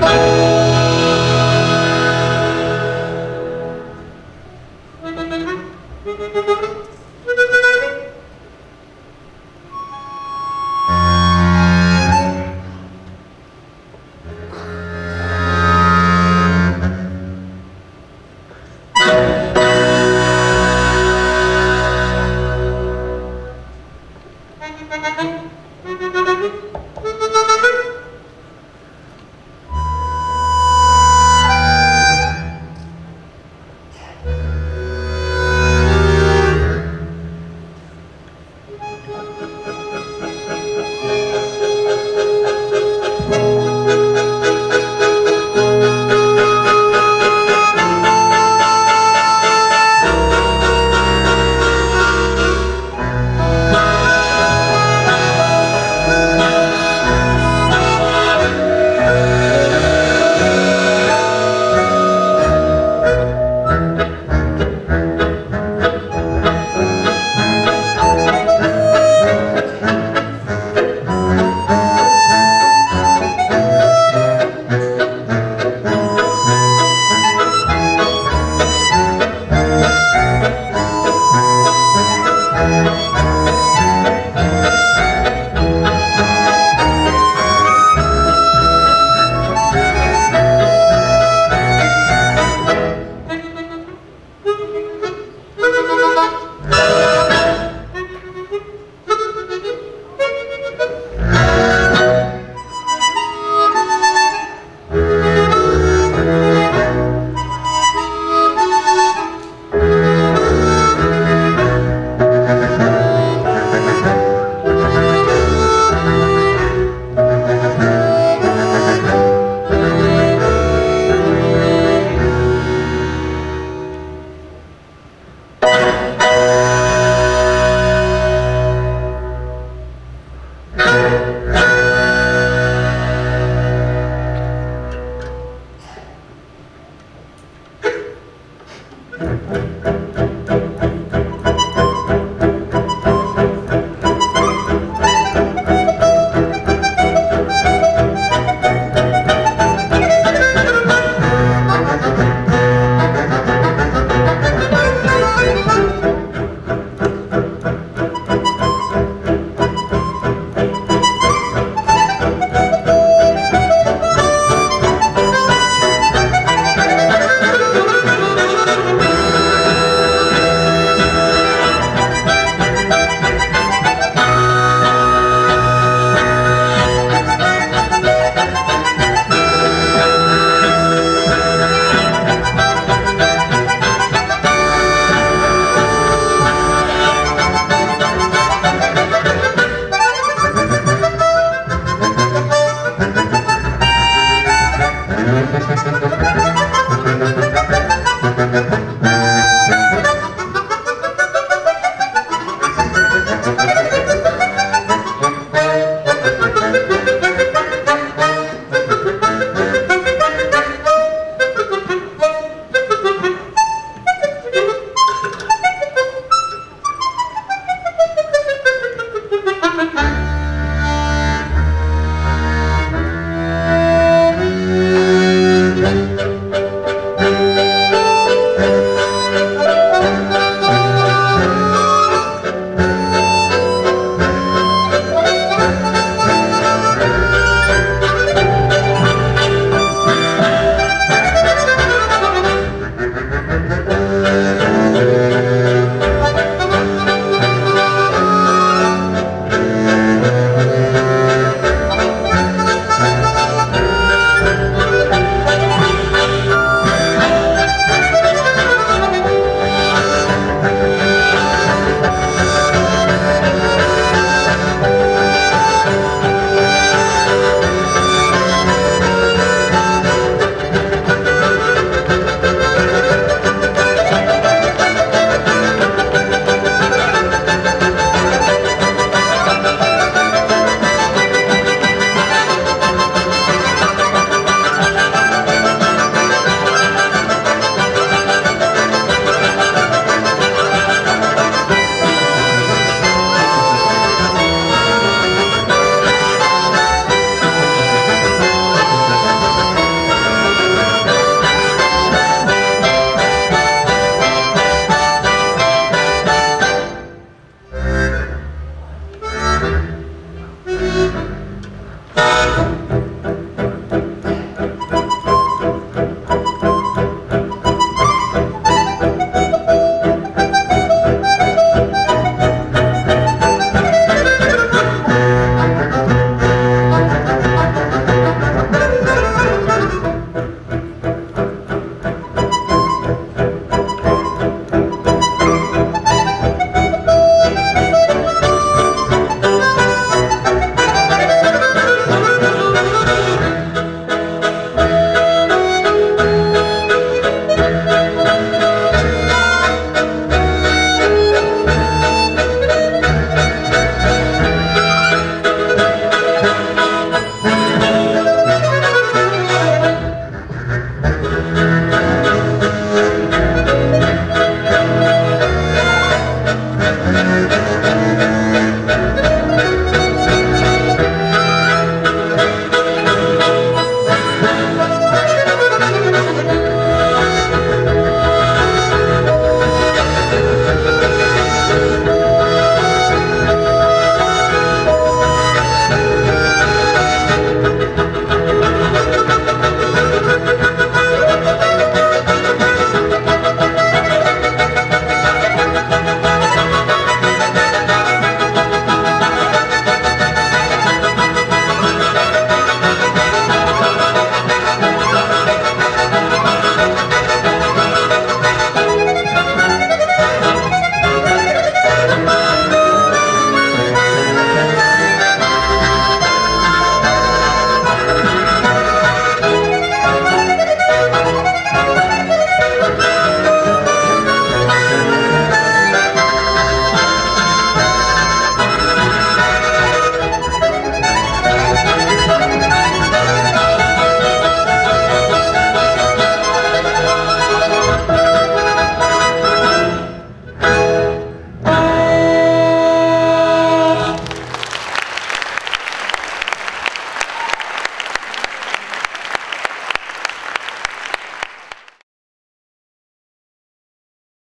Bye.